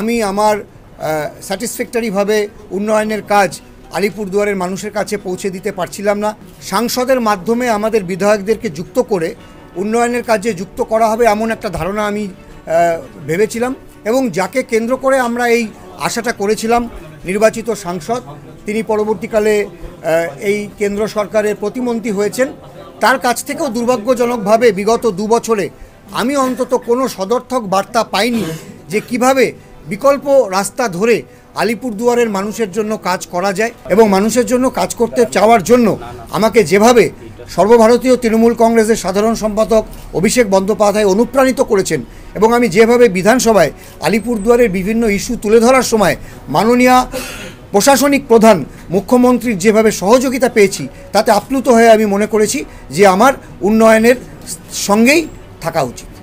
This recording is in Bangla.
আমি আমার স্যাটিসফ্যাক্টরিভাবে উন্নয়নের কাজ আলিপুরদুয়ারের মানুষের কাছে পৌঁছে দিতে পারছিলাম না। সাংসদের মাধ্যমে আমাদের বিধায়কদেরকে যুক্ত করে উন্নয়নের কাজে যুক্ত করা হবে এমন একটা ধারণা আমি ভেবেছিলাম এবং যাকে কেন্দ্র করে আমরা এই আশাটা করেছিলাম নির্বাচিত সাংসদ, তিনি পরবর্তীকালে এই কেন্দ্র সরকারের প্রতিমন্ত্রী হয়েছেন। তার কাছ থেকেও দুর্ভাগ্যজনকভাবে বিগত দু বছরে আমি অন্তত কোনো সদর্থক বার্তা পাইনি যে কীভাবে বিকল্প রাস্তা ধরে আলিপুরদুয়ারের মানুষের জন্য কাজ করা যায় এবং মানুষের জন্য কাজ করতে চাওয়ার জন্য আমাকে যেভাবে সর্বভারতীয় তৃণমূল কংগ্রেসের সাধারণ সম্পাদক অভিষেক বন্দ্যোপাধ্যায় অনুপ্রাণিত করেছেন এবং আমি যেভাবে বিধানসভায় আলিপুরদুয়ারের বিভিন্ন ইস্যু তুলে ধরার সময় মাননীয় প্রশাসনিক প্রধান, মুখ্যমন্ত্রীর যেভাবে সহযোগিতা পেয়েছি, তাতে আপ্লুত হয়ে আমি মনে করেছি যে আমার উন্নয়নের সঙ্গেই থাকা উচিত।